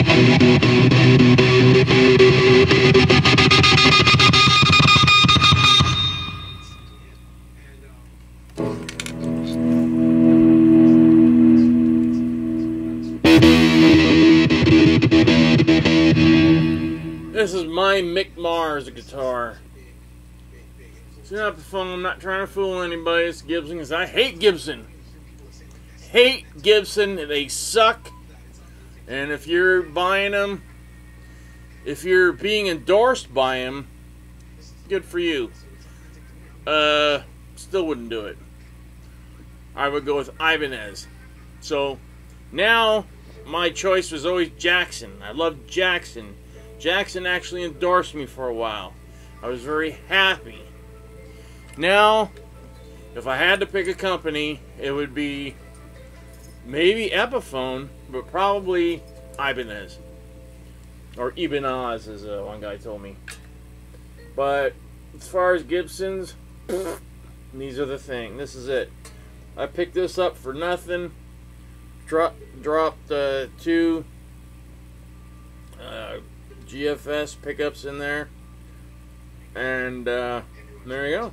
This is my Mick Mars guitar. It's not the phone. I'm not trying to fool anybody. It's Gibson because I hate Gibson. Hate Gibson. They suck. And if you're buying them, if you're being endorsed by them, good for you. Uh, still wouldn't do it. I would go with Ibanez. So now my choice was always Jackson. I love Jackson. Jackson actually endorsed me for a while. I was very happy. Now, if I had to pick a company, it would be maybe Epiphone, but probably Ibanez. Or Ibanez, as uh, one guy told me. But as far as Gibsons, these are the thing. This is it. I picked this up for nothing. Drop, dropped uh, two uh, GFS pickups in there. And uh, there you go.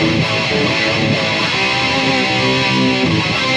Thank you.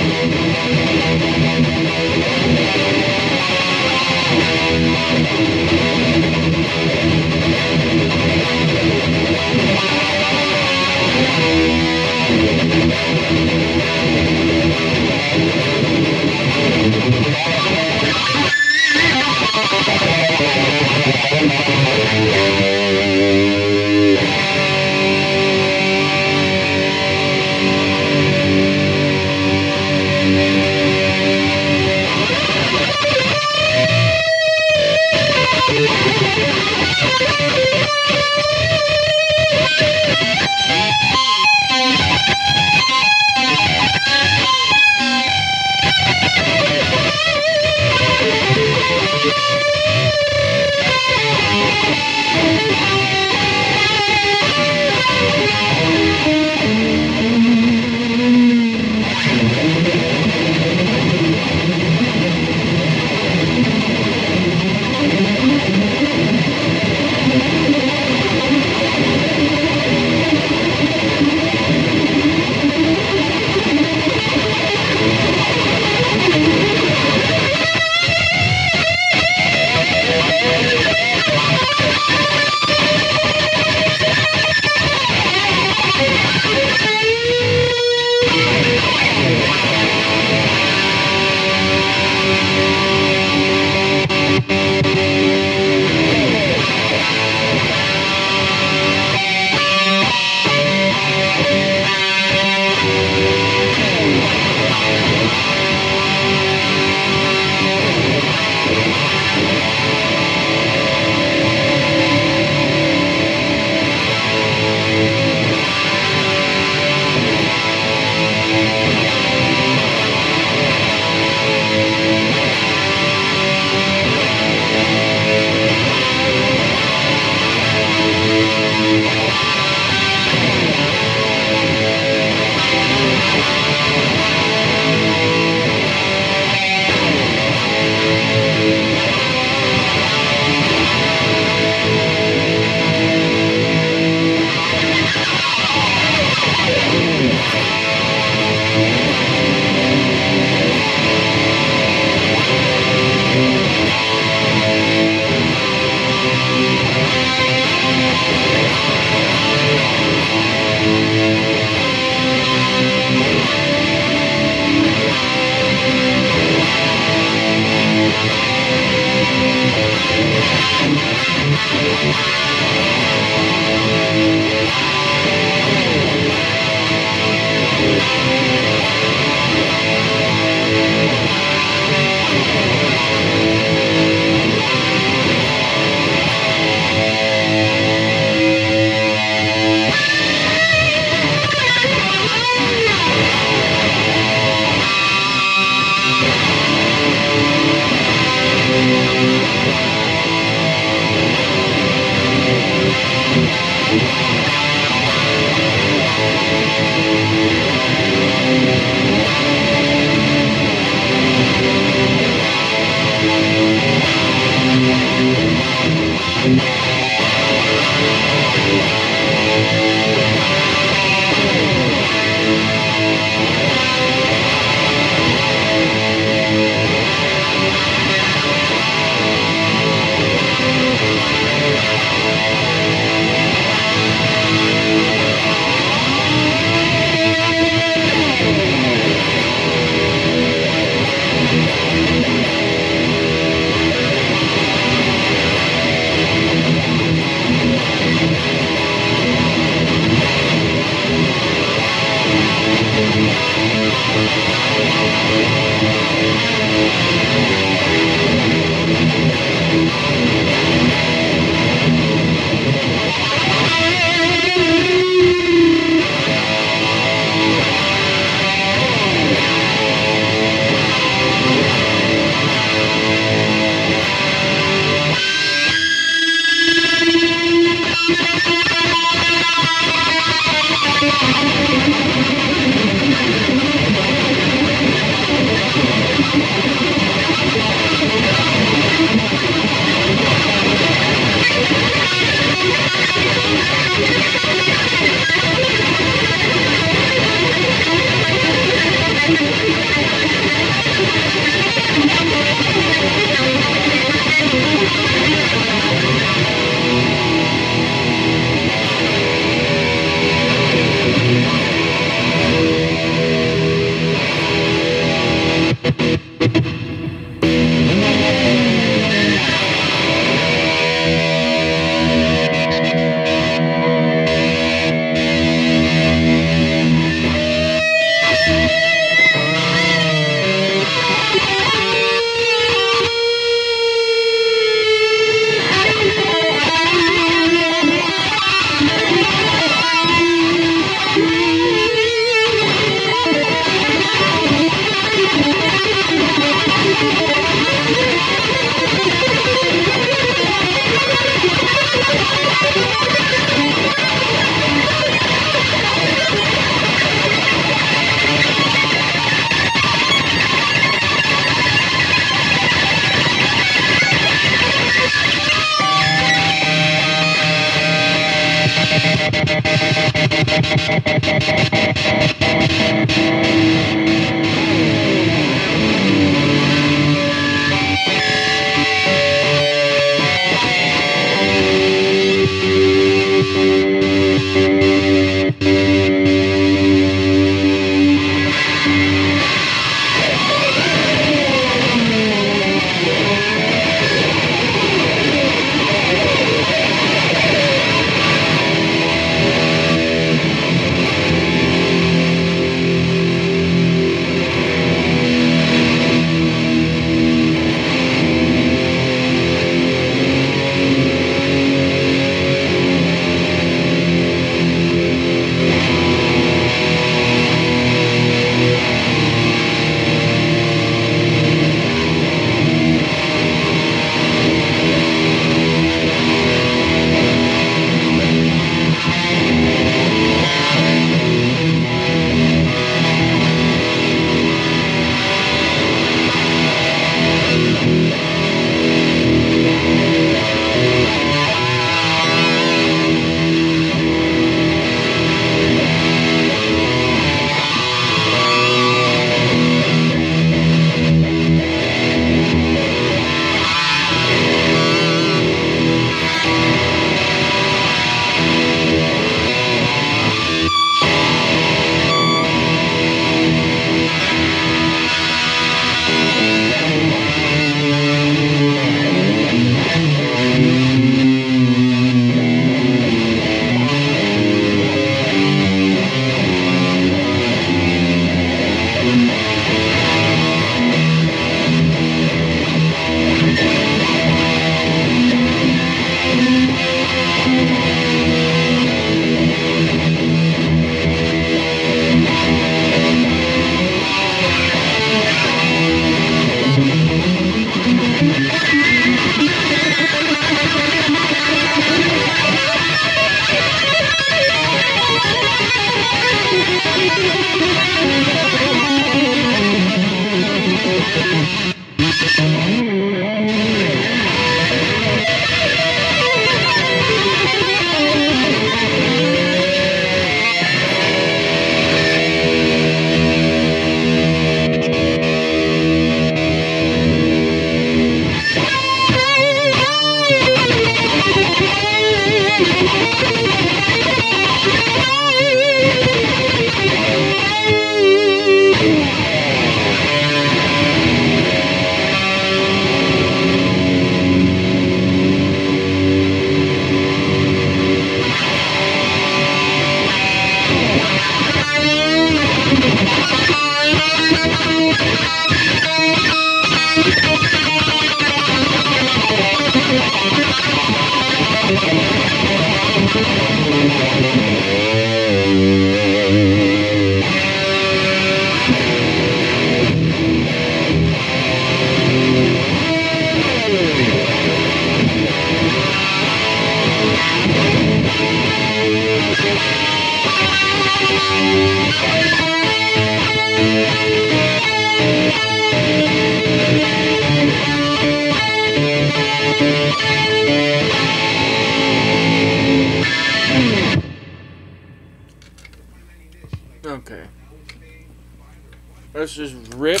Let's just rip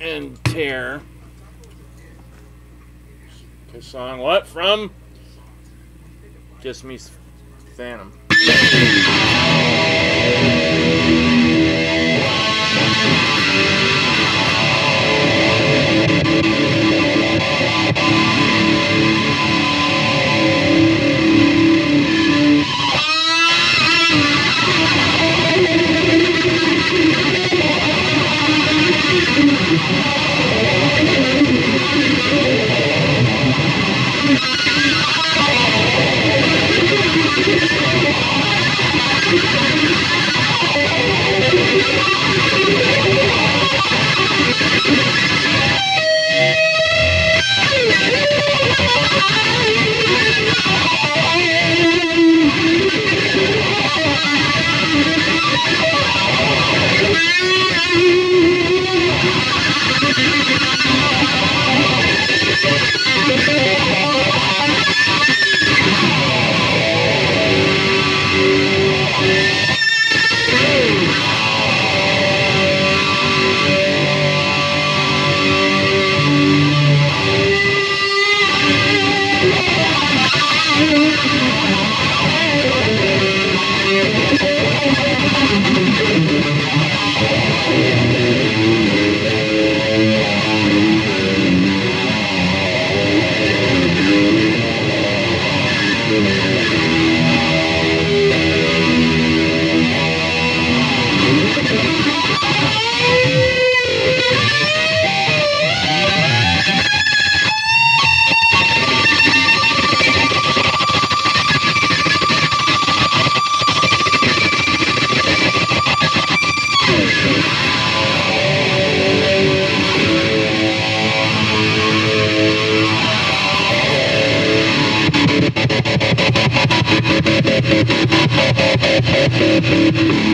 and tear. Song. What? From? Just Me Phantom. Música